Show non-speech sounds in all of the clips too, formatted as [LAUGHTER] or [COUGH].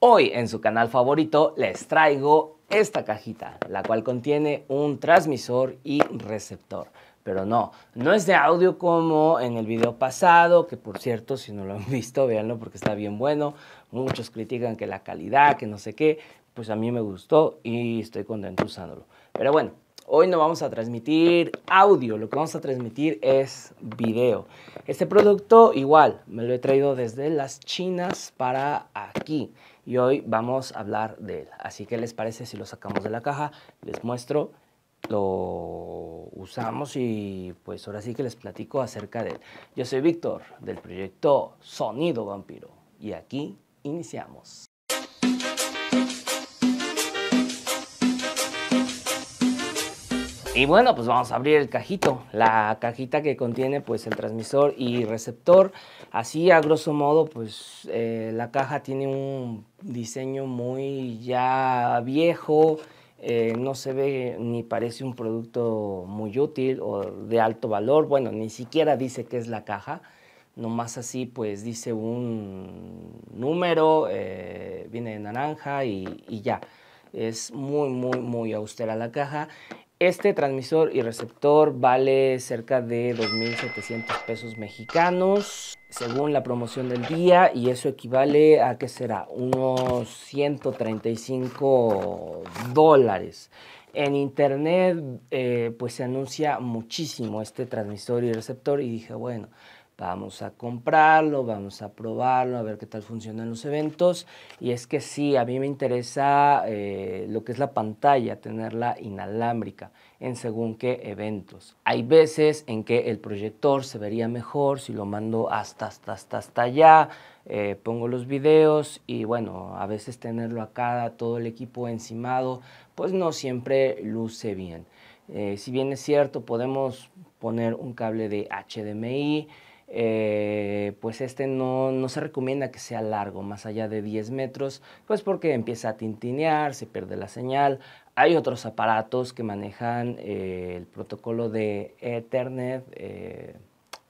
Hoy en su canal favorito les traigo esta cajita, la cual contiene un transmisor y receptor. Pero no, no es de audio como en el video pasado, que por cierto, si no lo han [LAUGHS] visto, véanlo porque está bien bueno. Muchos critican que la calidad, que no sé qué, pues a mí me gustó y estoy contento usándolo. Pero bueno, Hoy no vamos a transmitir audio, lo que vamos a transmitir es video. Este producto igual, me lo he traído desde las chinas para aquí y hoy vamos a hablar de él. Así que les parece si lo sacamos de la caja, les muestro, lo usamos y pues ahora sí que les platico acerca de él. Yo soy Víctor del proyecto Sonido Vampiro y aquí iniciamos. Y bueno, pues vamos a abrir el cajito, la cajita que contiene pues el transmisor y receptor. Así a grosso modo pues eh, la caja tiene un diseño muy ya viejo, eh, no se ve ni parece un producto muy útil o de alto valor. Bueno, ni siquiera dice que es la caja, nomás así pues dice un número, eh, viene de naranja y, y ya. Es muy, muy, muy austera la caja este transmisor y receptor vale cerca de 2.700 pesos mexicanos según la promoción del día y eso equivale a, ¿qué será? Unos 135 dólares. En internet eh, pues se anuncia muchísimo este transmisor y receptor y dije, bueno, vamos a comprarlo, vamos a probarlo, a ver qué tal funcionan los eventos. Y es que sí, a mí me interesa eh, lo que es la pantalla, tenerla inalámbrica en según qué eventos. Hay veces en que el proyector se vería mejor si lo mando hasta, hasta, hasta, hasta allá, eh, pongo los videos y bueno, a veces tenerlo acá, todo el equipo encimado, pues no siempre luce bien. Eh, si bien es cierto, podemos poner un cable de HDMI, eh, pues este no, no, se recomienda que sea largo, más allá de 10 metros, pues porque empieza a tintinear, se pierde la señal. Hay otros aparatos que manejan eh, el protocolo de Ethernet, eh,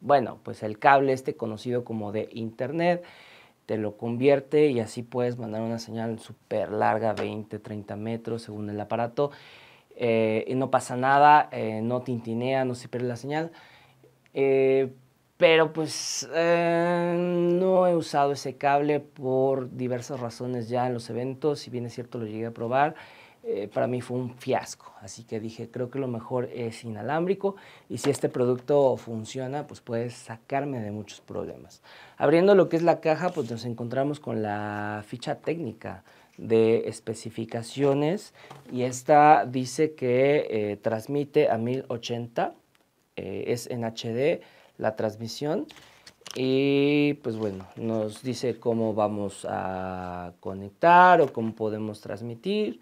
bueno, pues el cable este conocido como de Internet, te lo convierte y así puedes mandar una señal súper larga, 20, 30 metros según el aparato, y no pasa nada, no tintinea, no se pierde la señal pero pues eh, no he usado ese cable por diversas razones ya en los eventos, si bien es cierto lo llegué a probar, eh, para mí fue un fiasco, así que dije creo que lo mejor es inalámbrico y si este producto funciona pues puede sacarme de muchos problemas. Abriendo lo que es la caja pues nos encontramos con la ficha técnica de especificaciones y esta dice que eh, transmite a 1080, es en HD, la transmisión y pues bueno, nos dice cómo vamos a conectar o cómo podemos transmitir.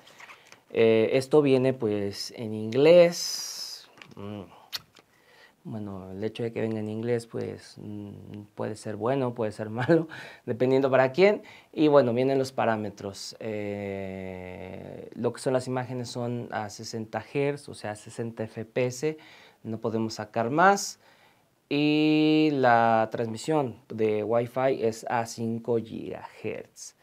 Eh, esto viene pues en inglés. Mm. Bueno, el hecho de que venga en inglés pues mm, puede ser bueno, puede ser [LAUGHS] malo, dependiendo para quién. Y bueno, vienen los parámetros. Eh, lo que son las imágenes son a 60 Hz, o sea, 60 FPS. No podemos sacar más y la transmisión de Wi-Fi es a 5 GHz.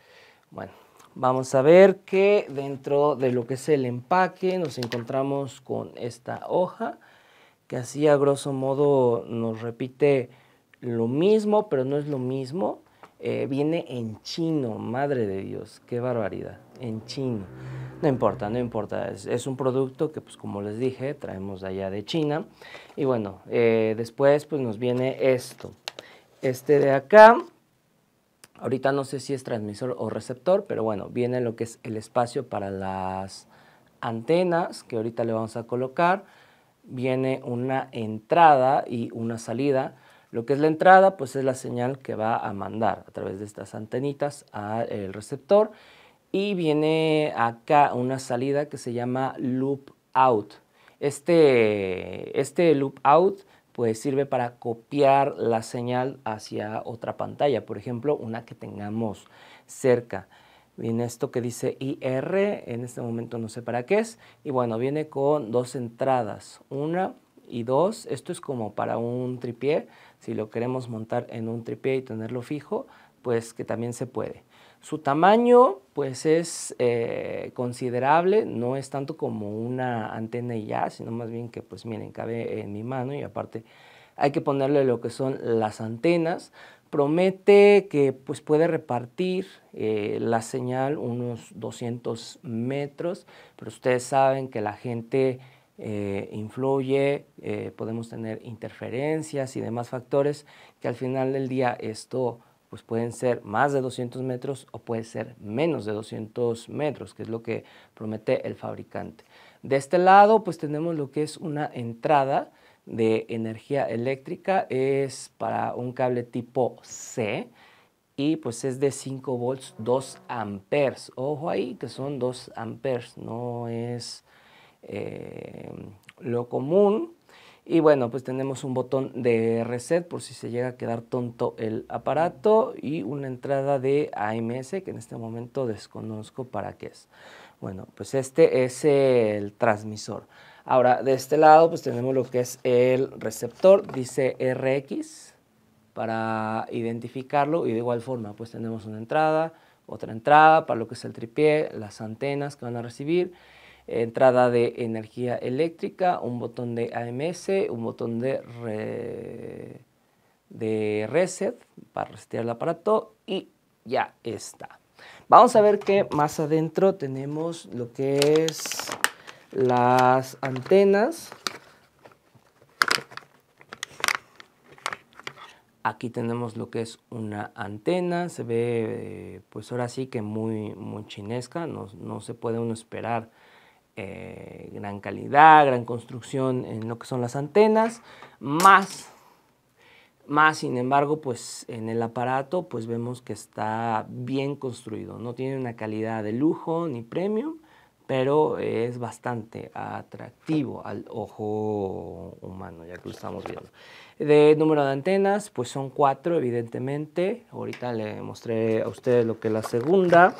Bueno, vamos a ver que dentro de lo que es el empaque nos encontramos con esta hoja que así a grosso modo nos repite lo mismo, pero no es lo mismo. Eh, viene en chino, madre de Dios, qué barbaridad, en chino. No importa, no importa, es, un producto que pues como les dije, traemos de allá de China. Y bueno, eh, después pues nos viene esto. Este de acá, ahorita no sé si es transmisor o receptor, pero bueno, viene lo que es el espacio para las antenas que ahorita le vamos a colocar. Viene una entrada y una salida. Lo que es la entrada, pues es la señal que va a mandar a través de estas antenitas al receptor y viene acá una salida que se llama loop out. Este, este loop out pues sirve para copiar la señal hacia otra pantalla, por ejemplo, una que tengamos cerca. Viene esto que dice IR, en este momento no sé para qué es, y bueno, viene con dos entradas, una y dos, esto es como para un tripié, si lo queremos montar en un tripié y tenerlo fijo, pues que también se puede. Su tamaño pues es eh, considerable, no es tanto como una antena y ya, sino más bien que pues miren, cabe en mi mano y aparte hay que ponerle lo que son las antenas. Promete que pues puede repartir eh, la señal unos 200 metros, pero ustedes saben que la gente eh, influye, podemos tener interferencias y demás factores que al final del día esto pues pueden ser más de 200 metros o puede ser menos de 200 metros, que es lo que promete el fabricante. De este lado, pues tenemos lo que es una entrada de energía eléctrica, es para un cable tipo C y pues es de 5 volts, 2 amperes. Ojo ahí que son 2 amperes, no es eh, lo común y bueno, pues tenemos un botón de reset por si se llega a quedar tonto el aparato y una entrada de AMS que en este momento desconozco para qué es. Bueno, pues este es el transmisor. Ahora, de este lado pues tenemos lo que es el receptor, dice RX para identificarlo y de igual forma pues tenemos una entrada, otra entrada para lo que es el tripié, las antenas que van a recibir entrada de energía eléctrica, un botón de AMS, un botón de, reset para resetear el aparato y ya está. Vamos a ver que más adentro tenemos lo que es las antenas. Aquí tenemos lo que es una antena, se ve pues ahora sí que muy, muy chinesca, no, no se puede uno esperar eh, gran calidad, gran construcción en lo que son las antenas, más, más sin embargo, pues en el aparato pues vemos que está bien construido, no tiene una calidad de lujo ni premium, pero es bastante atractivo al ojo humano, ya que lo estamos viendo. De número de antenas, pues son cuatro, evidentemente. Ahorita le mostré a ustedes lo que es la segunda.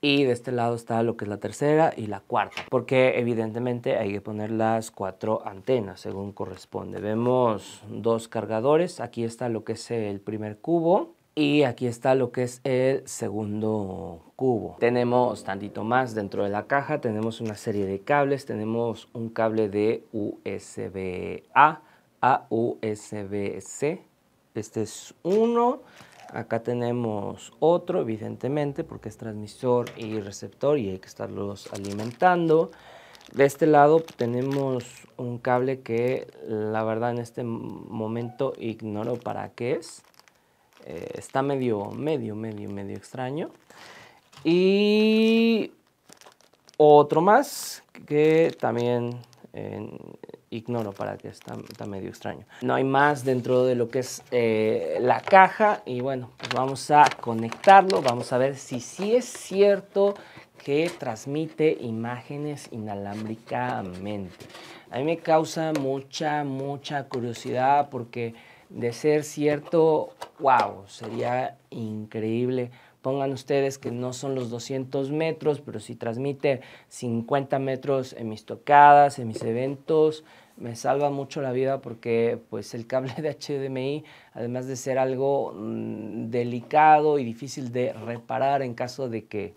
Y de este lado está lo que es la tercera y la cuarta, porque evidentemente hay que poner las cuatro antenas según corresponde. Vemos dos cargadores, aquí está lo que es el primer cubo y aquí está lo que es el segundo cubo. Tenemos tantito más dentro de la caja, tenemos una serie de cables, tenemos un cable de USB-A a USB-C. Este es uno, Acá tenemos otro, evidentemente, porque es transmisor y receptor y hay que estarlos alimentando. De este lado tenemos un cable que la verdad en este momento ignoro para qué es. Eh, está medio, medio, medio, medio extraño. Y otro más que también ignoro para que está, medio extraño. No hay más dentro de lo que es eh, la caja y bueno, pues vamos a conectarlo, vamos a ver si sí es cierto que transmite imágenes inalámbricamente. A mí me causa mucha, mucha curiosidad porque de ser cierto, wow, sería increíble Pongan ustedes que no son los 200 metros, pero si transmite 50 metros en mis tocadas, en mis eventos, me salva mucho la vida porque pues el cable de HDMI, además de ser algo mm, delicado y difícil de reparar en caso de que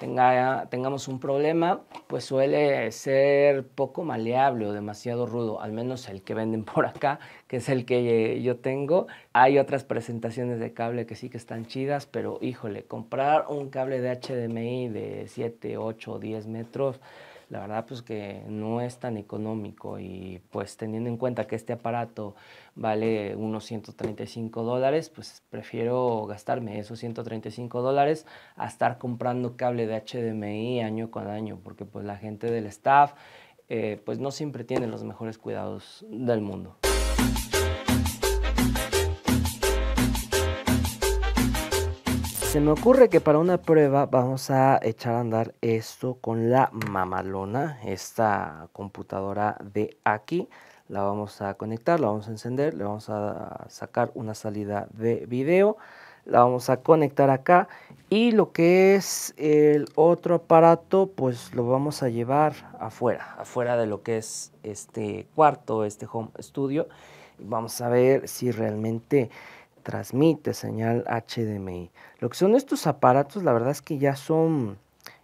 tenga, tengamos un problema, pues suele ser poco maleable o demasiado rudo, al menos el que venden [LAUGHS] por acá, que es el que yo tengo. Hay otras presentaciones de cable que sí que están chidas, pero híjole, comprar un cable de HDMI de 7, 8 o 10 metros, la verdad pues que no es tan económico y pues teniendo en cuenta que este aparato vale unos 135 dólares, pues prefiero gastarme esos 135 dólares a estar comprando cable de HDMI año con año, porque pues la gente del staff eh, pues no siempre tiene los mejores cuidados del mundo. Se me ocurre que para una prueba vamos a echar a andar esto con la mamalona, esta computadora de aquí. La vamos a conectar, la vamos a encender, le vamos a sacar una salida de video, la vamos a conectar acá y lo que es el otro aparato pues lo vamos a llevar afuera, afuera de lo que es este cuarto, este home studio. Vamos a ver si realmente transmite señal HDMI. Lo que son estos aparatos, la verdad es que ya son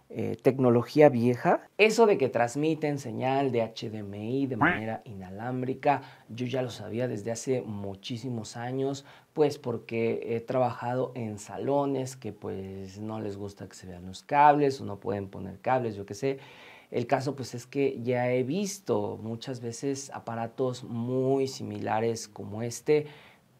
eh, tecnología vieja. Eso de que transmiten señal de HDMI de manera inalámbrica, yo ya lo sabía desde hace muchísimos años, pues porque he trabajado en salones que pues no les gusta que se vean los cables o no pueden poner cables, yo qué sé. El caso pues es que ya he visto muchas veces aparatos muy similares como este,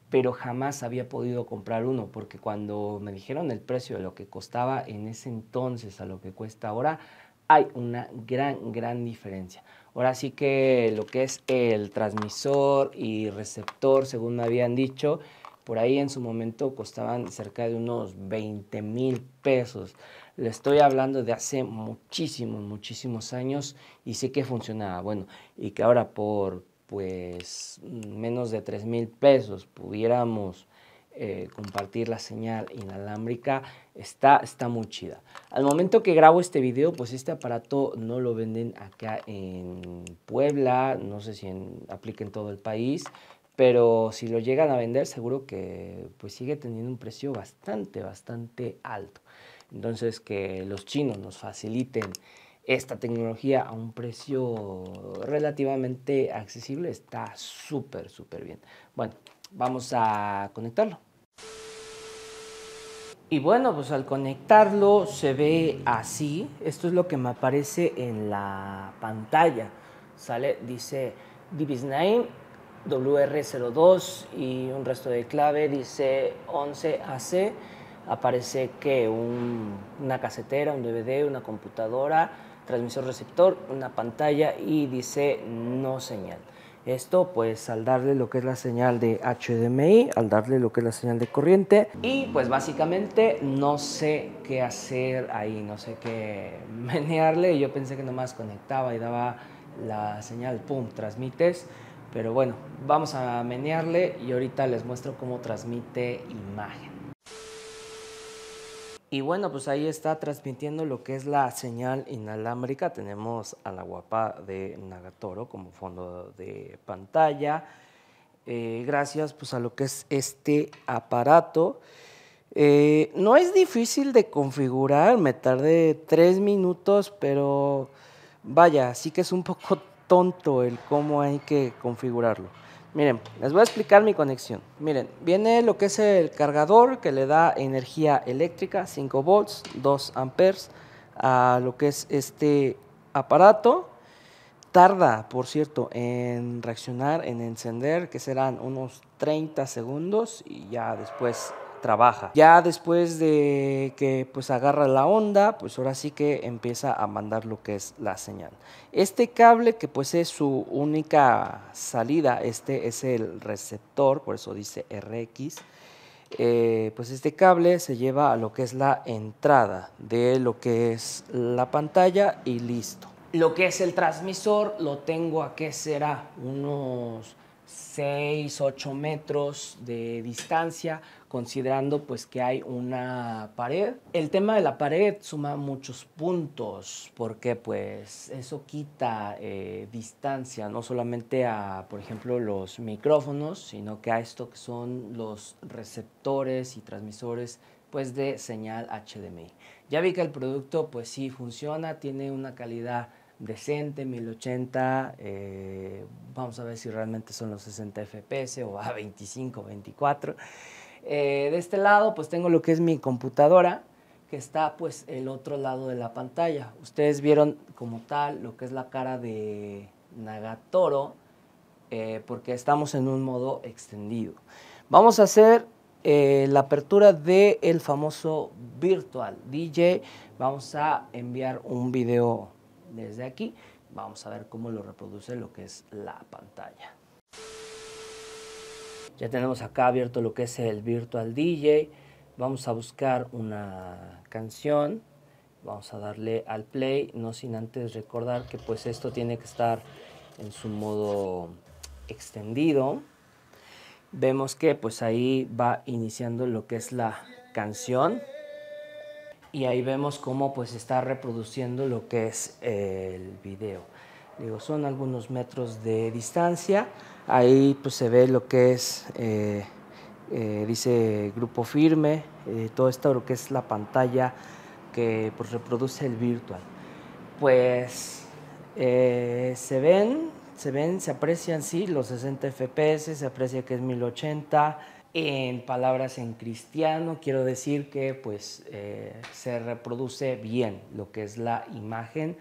pero jamás había podido comprar uno, porque cuando me dijeron el precio de lo que costaba en ese entonces a lo que cuesta ahora, hay una gran, gran diferencia. Ahora sí que lo que es el transmisor y receptor, según me habían dicho, por ahí en su momento costaban cerca de unos 20 mil pesos. Le estoy hablando de hace muchísimos, muchísimos años y sé que funcionaba. Bueno, y que ahora por pues menos de 3 mil pesos pudiéramos eh, compartir la señal inalámbrica, está, está muy chida. Al momento que grabo este video, pues este aparato no lo venden acá en Puebla, no sé si en, aplica en todo el país, pero si lo llegan a vender seguro que pues sigue teniendo un precio bastante, bastante alto. Entonces que los chinos nos faciliten esta tecnología a un precio relativamente accesible está súper, súper bien. Bueno, vamos a conectarlo. Y bueno, pues al conectarlo se ve así. Esto es lo que me aparece en la pantalla. Sale, dice Divis Name, WR02 y un resto de clave dice 11AC. Aparece que una casetera, un DVD, una computadora, transmisor receptor, una pantalla y dice no señal. Esto pues al darle lo que es la señal de HDMI, al darle lo que es la señal de corriente y pues básicamente no sé qué hacer ahí, no sé qué [LAUGHS] menearle. Yo pensé que nomás conectaba y daba la señal, pum, transmites. Pero bueno, vamos a menearle y ahorita les muestro cómo transmite imagen. Y bueno, pues ahí está transmitiendo lo que es la señal inalámbrica. Tenemos a la guapa de Nagatoro como fondo de pantalla. Eh, gracias pues a lo que es este aparato. Eh, no es difícil de configurar, me tardé tres minutos, pero vaya, sí que es un poco [LAUGHS] tonto el cómo hay que configurarlo. Miren, les voy a explicar mi conexión. Miren, viene lo que es el cargador que le da energía eléctrica, 5 volts, 2 amperes, a lo que es este aparato. Tarda, por cierto, en reaccionar, en encender, que serán unos 30 segundos y ya después trabaja. Ya después de que pues agarra la onda, pues ahora sí que empieza a mandar lo que es la señal. Este cable que pues es su única salida, este es el receptor, por eso dice RX. Eh, pues este cable se lleva a lo que es la entrada de lo que es la pantalla y listo. Lo que es el transmisor lo tengo a que será unos 6, 8 metros de distancia, considerando pues que hay una pared. El tema de la pared suma muchos puntos, porque pues eso quita eh, distancia, no solamente a, por ejemplo, los micrófonos, sino que a esto que son los receptores y transmisores pues de señal HDMI. Ya vi que el producto pues sí funciona, tiene una calidad decente, 1080, eh, vamos a ver si realmente son los 60 FPS o a 25, 24. de este lado pues tengo lo que es mi computadora, que está pues el otro lado de la pantalla. Ustedes vieron como tal lo que es la cara de Nagatoro, eh, porque estamos en un modo extendido. Vamos a hacer eh, la apertura del el famoso Virtual DJ. Vamos a enviar un video desde aquí. Vamos a ver cómo lo reproduce lo que es la pantalla. Ya tenemos acá abierto lo que es el Virtual DJ. Vamos a buscar una canción. Vamos a darle al play, no sin antes recordar que pues esto tiene que estar en su modo extendido. Vemos que pues ahí va iniciando lo que es la canción y ahí vemos cómo pues está reproduciendo lo que es el video. Digo, son algunos metros de distancia, ahí pues se ve lo que es eh, eh, dice grupo firme, eh, todo esto lo que es la pantalla que pues, reproduce el virtual. Pues eh, se ven, se ven, se aprecian, sí, los 60 FPS, se aprecia que es 1080. En palabras en cristiano, quiero decir que pues se reproduce bien lo que es la imagen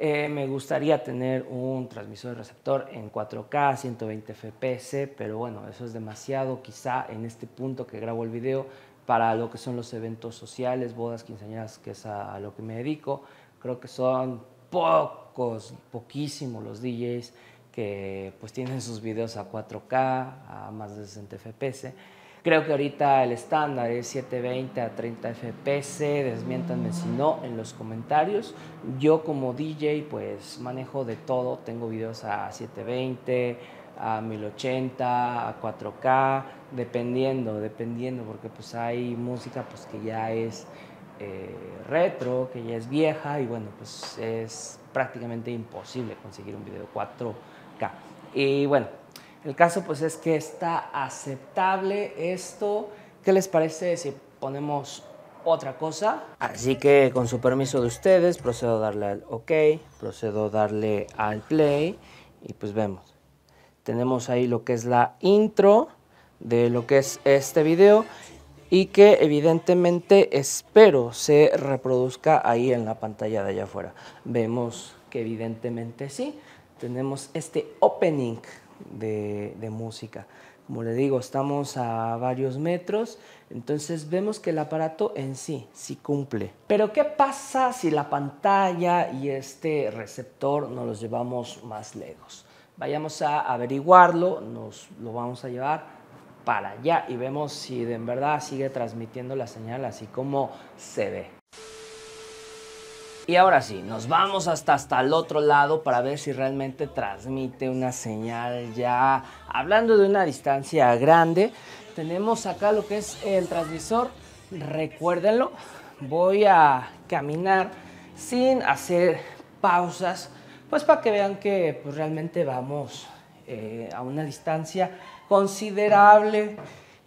eh, me gustaría tener un transmisor receptor en 4K, 120 FPS, pero bueno, eso es demasiado quizá en este punto que grabo el video para lo que son los eventos sociales, bodas, quinceañeras, que es a, lo que me dedico. Creo que son pocos, poquísimos los DJs que pues tienen sus videos a 4K, a más de 60 FPS. Creo que ahorita el estándar es 720 a 30 FPS, desmiéntanme si no en los comentarios. Yo como DJ pues manejo de todo, tengo videos a 720, a 1080, a 4K, dependiendo, dependiendo, porque pues hay música pues que ya es eh, retro, que ya es vieja y bueno pues es prácticamente imposible conseguir un video 4K. Y bueno, el caso pues es que está aceptable esto. ¿Qué les parece si ponemos otra cosa? Así que con su permiso de ustedes procedo a darle al OK, procedo a darle al play y pues vemos. Tenemos ahí lo que es la intro de lo que es este video y que evidentemente espero se reproduzca ahí en la pantalla de allá afuera. Vemos que evidentemente sí. Tenemos este opening de, música. Como le digo, estamos a varios metros, entonces vemos que el aparato en sí sí cumple. Pero ¿qué pasa si la pantalla y este receptor nos los llevamos más lejos? Vayamos a averiguarlo, nos lo vamos a llevar para allá y vemos si de verdad sigue transmitiendo la señal así como se ve. Y ahora sí, nos vamos hasta, hasta el otro lado para ver si realmente transmite una señal ya. Hablando de una distancia grande, tenemos acá lo que es el transmisor. Recuérdenlo, voy a caminar sin hacer pausas, pues para que vean que pues, realmente vamos eh, a una distancia considerable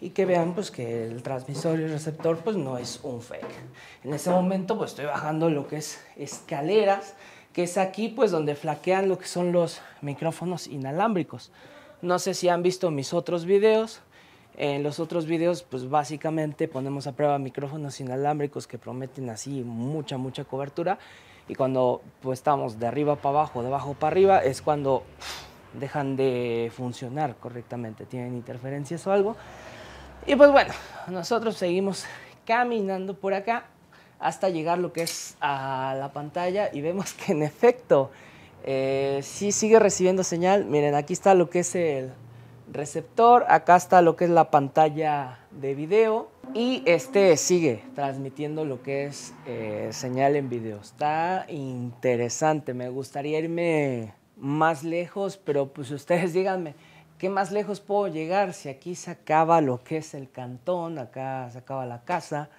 y que vean pues que el transmisor y el receptor pues no es un fake. En ese momento pues estoy bajando lo que es escaleras, que es aquí pues donde flaquean lo que son los micrófonos inalámbricos. No sé si han visto mis otros videos. En los otros videos pues básicamente ponemos a prueba micrófonos inalámbricos que prometen así mucha mucha cobertura y cuando pues estamos de arriba para abajo, de abajo para arriba es cuando dejan de funcionar correctamente, tienen interferencias o algo. Y pues bueno, nosotros seguimos caminando por acá hasta llegar lo que es a la pantalla y vemos que en efecto eh, sí sigue recibiendo señal. Miren, aquí está lo que es el receptor, acá está lo que es la pantalla de video y este sigue transmitiendo lo que es eh, señal en video. Está interesante, me gustaría irme más lejos, pero pues ustedes [LAUGHS] díganme. ¿Qué más lejos puedo llegar si aquí se acaba lo que es el cantón, acá se acaba la casa,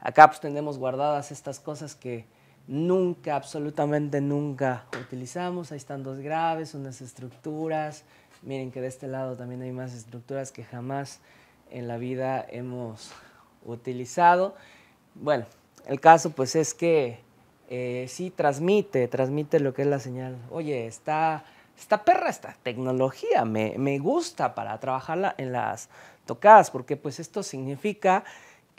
acá pues tenemos guardadas estas cosas que nunca, absolutamente nunca utilizamos. Ahí están dos graves, unas estructuras. Miren que de este lado también hay más estructuras que jamás en la vida hemos utilizado. Bueno, el caso pues es que eh, sí transmite, transmite lo que es la señal. Oye, está esta perra, esta tecnología me, me, gusta para trabajarla en las tocadas, porque pues esto significa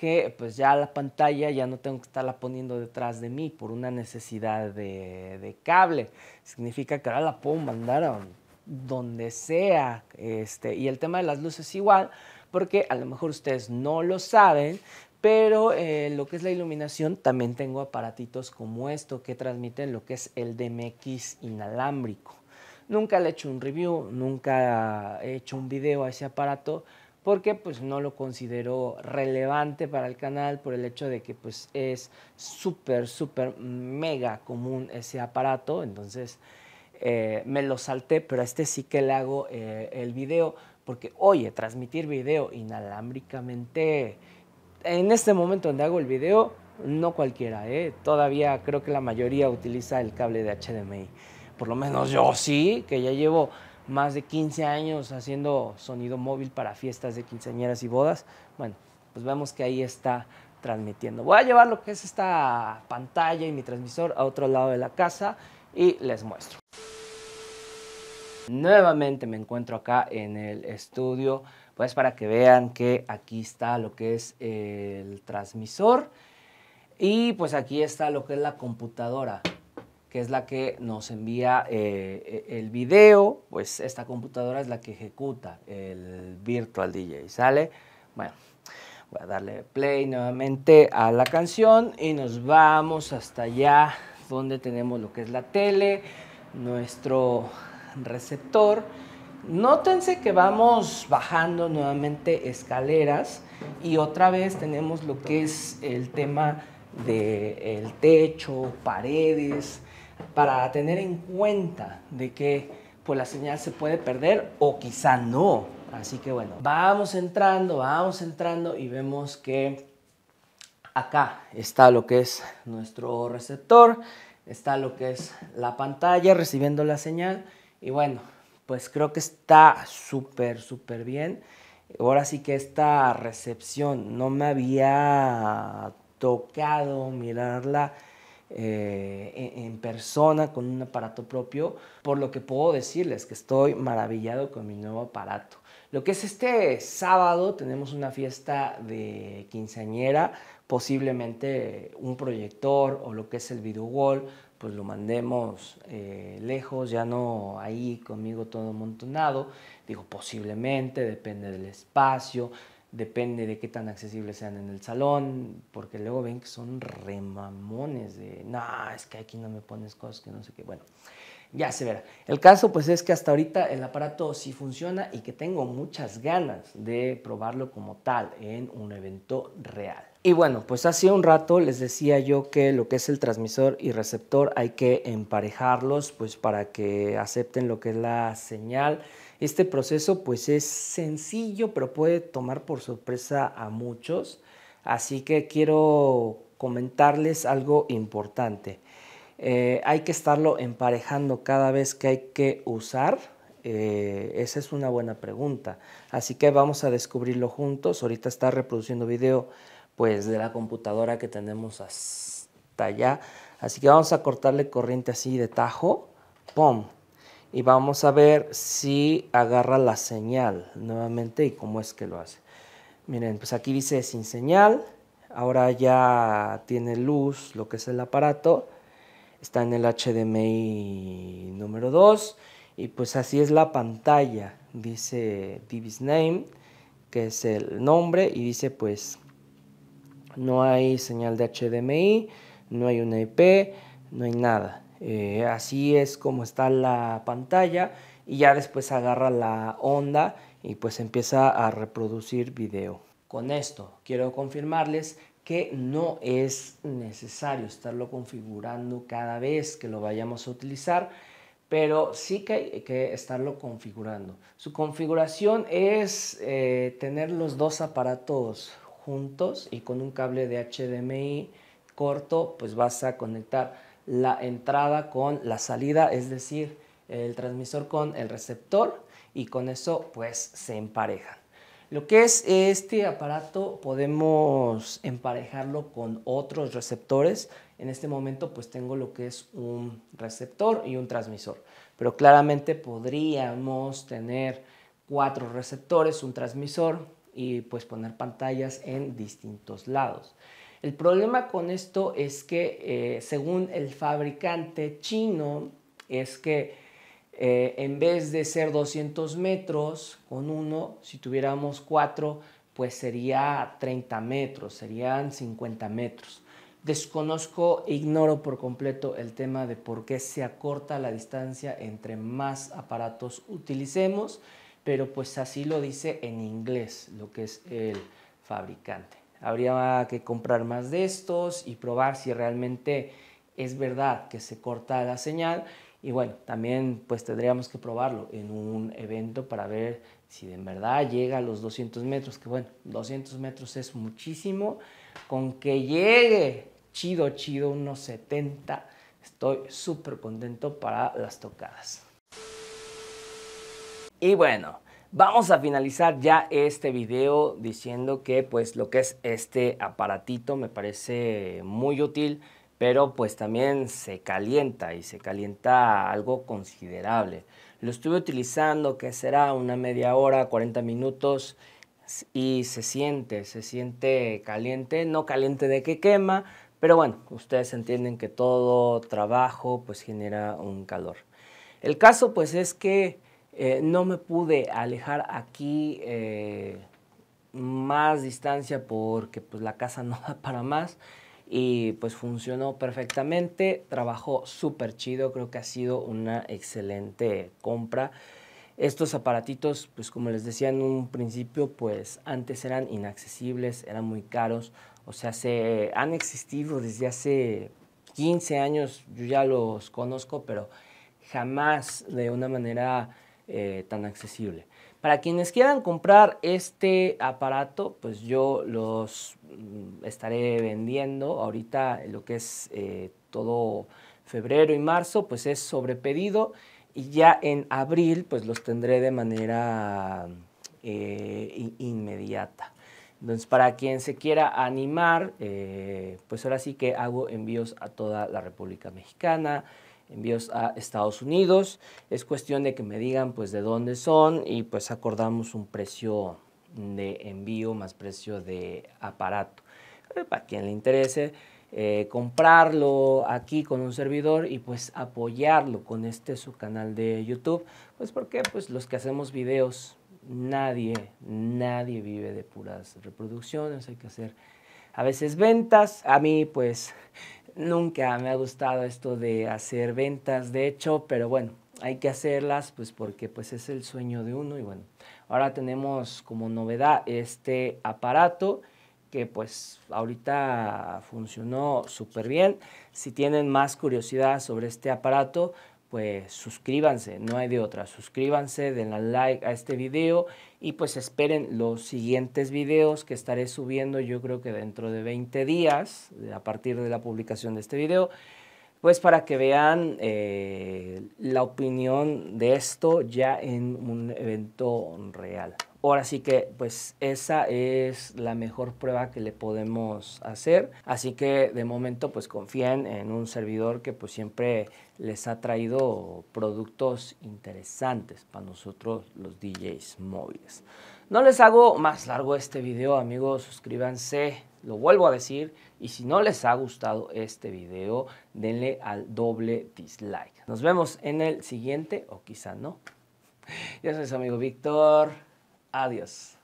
que pues ya la pantalla ya no tengo que estarla poniendo detrás de mí por una necesidad de, cable. Significa que ahora la puedo mandar a donde sea. Este, y el tema de las luces igual, porque a lo mejor ustedes no lo saben, pero eh, lo que es la iluminación, también tengo aparatitos como esto que transmiten lo que es el DMX inalámbrico. Nunca le he hecho un review, nunca he hecho un video a ese aparato porque pues no lo considero relevante para el canal por el hecho de que pues es súper, súper mega común ese aparato. Entonces eh, me lo salté, pero a este sí que le hago eh, el video porque, oye, transmitir video inalámbricamente en este momento donde hago el video, no cualquiera, ¿eh? todavía creo que la mayoría utiliza el cable de HDMI por lo menos yo sí, que ya llevo más de 15 años haciendo sonido móvil para fiestas de quinceañeras y bodas. Bueno, pues vemos que ahí está transmitiendo. Voy a llevar lo que es esta pantalla y mi transmisor a otro lado de la casa y les muestro. Nuevamente me encuentro acá en el estudio, pues para que vean que aquí está lo que es el transmisor y pues aquí está lo que es la computadora, que es la que nos envía eh, el video, pues esta computadora es la que ejecuta el Virtual DJ, ¿sale? Bueno, voy a darle play nuevamente a la canción y nos vamos hasta allá donde tenemos lo que es la tele, nuestro receptor. Nótense que vamos bajando nuevamente escaleras y otra vez tenemos lo que es el tema del techo, paredes, para tener en cuenta de que pues la señal se puede perder o quizá no. Así que bueno, vamos entrando, vamos entrando y vemos que acá está lo que es nuestro receptor, está lo que es la pantalla recibiendo la señal y bueno, pues creo que está súper, súper bien. Ahora sí que esta recepción no me había tocado mirarla eh, en, persona con un aparato propio, por lo que puedo decirles que estoy maravillado con mi nuevo aparato. Lo que es este sábado tenemos una fiesta de quinceañera, posiblemente un proyector o lo que es el video wall, pues lo mandemos eh, lejos, ya no ahí conmigo todo amontonado. Digo, posiblemente, depende del espacio, depende de qué tan accesibles sean en el salón, porque luego ven que son remamones de, no, es que aquí no me pones cosas que no sé qué. Bueno, ya se verá. El caso pues es que hasta ahorita el aparato sí funciona y que tengo muchas ganas de probarlo como tal en un evento real. Y bueno, pues hace un rato les decía yo que lo que es el transmisor y receptor hay que emparejarlos pues para que acepten lo que es la señal. Este proceso pues es sencillo pero puede tomar por sorpresa a muchos. Así que quiero comentarles algo importante. Eh, hay que estarlo emparejando cada vez que hay que usar. Eh, esa es una buena pregunta. Así que vamos a descubrirlo juntos. Ahorita está reproduciendo video pues de la computadora que tenemos hasta allá. Así que vamos a cortarle corriente así de tajo. ¡Pum! Y vamos a ver si agarra la señal nuevamente y cómo es que lo hace. Miren, pues aquí dice sin señal. Ahora ya tiene luz lo que es el aparato. Está en el HDMI número 2. Y pues así es la pantalla. Dice Divis Name, que es el nombre. Y dice pues no hay señal de HDMI, no hay una IP, no hay nada. Eh, así es como está la pantalla y ya después agarra la onda y pues empieza a reproducir video. Con esto quiero confirmarles que no es necesario estarlo configurando cada vez que lo vayamos a utilizar, pero sí que hay que estarlo configurando. Su configuración es eh, tener los dos aparatos juntos y con un cable de HDMI corto, pues vas a conectar la entrada con la salida, es decir, el transmisor con el receptor y con eso pues se emparejan. Lo que es este aparato podemos emparejarlo con otros receptores. En este momento pues tengo lo que es un receptor y un transmisor, pero claramente podríamos tener cuatro receptores, un transmisor, y pues poner pantallas en distintos lados. El problema con esto es que eh, según el fabricante chino es que eh, en vez de ser 200 metros con uno, si tuviéramos cuatro, pues sería 30 metros, serían 50 metros. Desconozco, ignoro por completo el tema de por qué se acorta la distancia entre más aparatos utilicemos pero pues así lo dice en inglés lo que es el fabricante. Habría que comprar más de estos y probar si realmente es verdad que se corta la señal y bueno, también pues tendríamos que probarlo en un evento para ver si de verdad llega a los 200 metros, que bueno, 200 metros es muchísimo, con que llegue chido, chido, unos 70, estoy súper contento para las tocadas. Y bueno, vamos a finalizar ya este video diciendo que pues lo que es este aparatito me parece muy útil, pero pues también se calienta y se calienta algo considerable. Lo estuve utilizando que será una media hora, 40 minutos y se siente, se siente caliente, no caliente de que quema, pero bueno, ustedes entienden que todo trabajo pues genera un calor. El caso pues es que eh, no me pude alejar aquí eh, más distancia porque pues la casa [LAUGHS] no da para más y pues funcionó perfectamente, trabajó súper chido, creo que ha sido una excelente compra. Estos aparatitos, pues como les decía en un principio, pues antes eran inaccesibles, eran muy caros, o sea, se han existido desde hace 15 años, yo ya los conozco, pero jamás de una manera eh, tan accesible. Para quienes quieran comprar este aparato, pues yo los mm, estaré vendiendo ahorita lo que es eh, todo febrero y marzo, pues es sobre pedido y ya en abril pues los tendré de manera eh, inmediata. Entonces, para quien se quiera animar, eh, pues ahora sí que hago envíos a toda la República Mexicana, envíos a Estados Unidos. Es cuestión de que me digan pues de dónde son y pues acordamos un precio de envío más precio de aparato. Eh, para quien le interese eh, comprarlo aquí con un servidor y pues apoyarlo con este su canal de YouTube, pues porque pues los que hacemos videos nadie, nadie vive de puras reproducciones, hay que hacer a veces ventas. A mí pues nunca me ha gustado esto de hacer ventas, de hecho, pero bueno, hay que hacerlas pues porque pues es el sueño de uno y bueno, ahora tenemos como novedad este aparato que pues ahorita funcionó súper bien. Si tienen más curiosidad sobre este aparato, pues suscríbanse, no hay de otra, suscríbanse, denle like a este video y pues esperen los siguientes videos que estaré subiendo yo creo que dentro de 20 días a partir de la publicación de este video, pues para que vean eh, la opinión de esto ya en un evento real. Ahora sí que pues esa es la mejor prueba que le podemos hacer. Así que de momento pues confíen en un servidor que pues siempre les ha traído productos interesantes para nosotros los DJs móviles. No les hago más largo este video amigos, suscríbanse, lo vuelvo a decir y si no les ha gustado este video denle al doble dislike. Nos vemos en el siguiente o quizá no. Yo soy su amigo Víctor. Adiós.